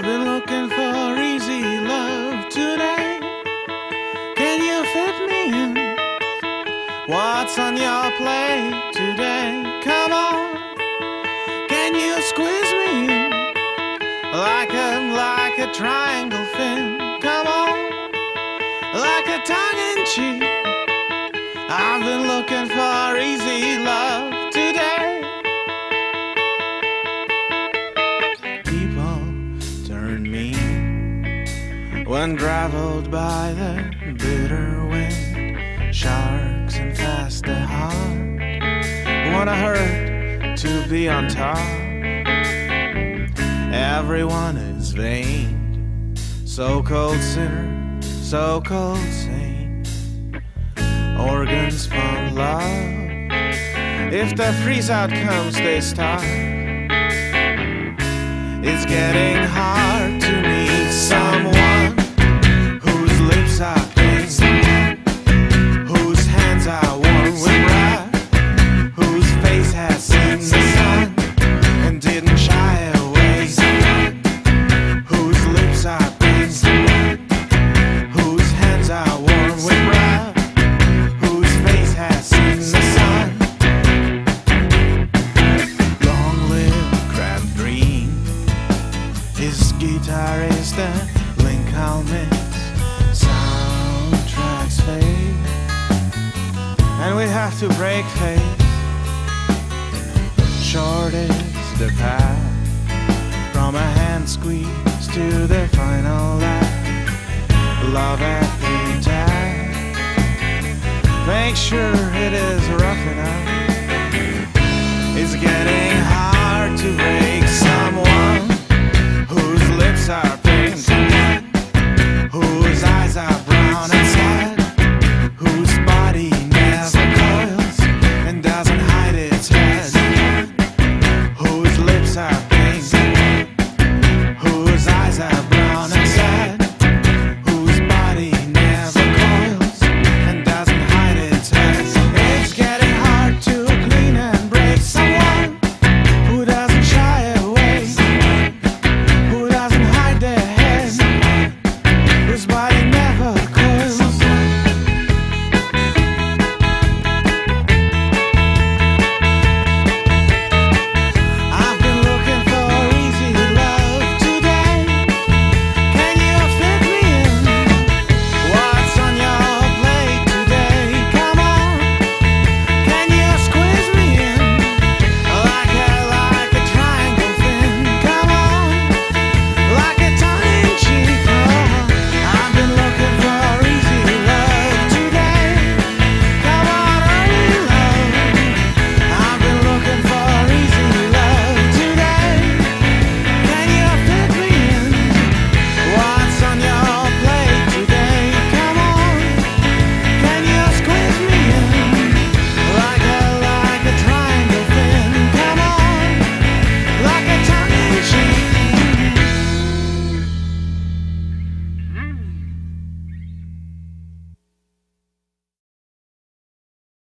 I've been looking for easy love today. Can you fit me in? What's on your plate today? Come on. Can you squeeze me in? Like a, like a triangle fin. Come on. Like a tongue in cheek. I've been looking for easy graveled by the bitter wind. Sharks infest the heart. Wanna hurt to be on top. Everyone is vain. So cold sinner, so cold saint. Organs pump love. If the freeze out comes, they stop. It's getting hard guitarist and Lincoln mix soundtracks fade, and we have to break faith. Short is the path from a hand squeeze to the final laugh. Love at the tag. Make sure it is rough enough. It's getting